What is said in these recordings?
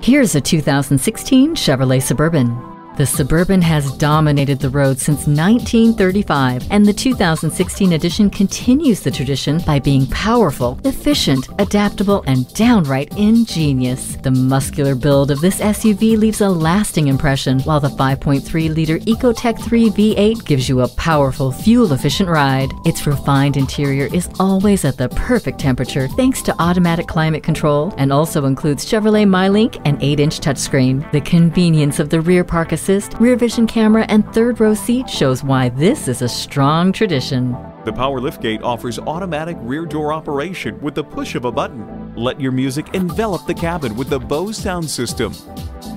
Here's a 2016 Chevrolet Suburban. The Suburban has dominated the road since 1935, and the 2016 edition continues the tradition by being powerful, efficient, adaptable, and downright ingenious. The muscular build of this SUV leaves a lasting impression, while the 5.3 liter Ecotec 3 V8 gives you a powerful, fuel efficient ride. Its refined interior is always at the perfect temperature thanks to automatic climate control and also includes Chevrolet MyLink and 8 inch touchscreen. The convenience of the rear park assist assist, rear vision camera, and third row seat shows why this is a strong tradition. The power liftgate offers automatic rear door operation with the push of a button. Let your music envelop the cabin with the Bose sound system.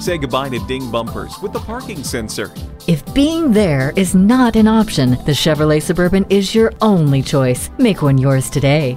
Say goodbye to ding bumpers with the parking sensor. If being there is not an option, the Chevrolet Suburban is your only choice. Make one yours today.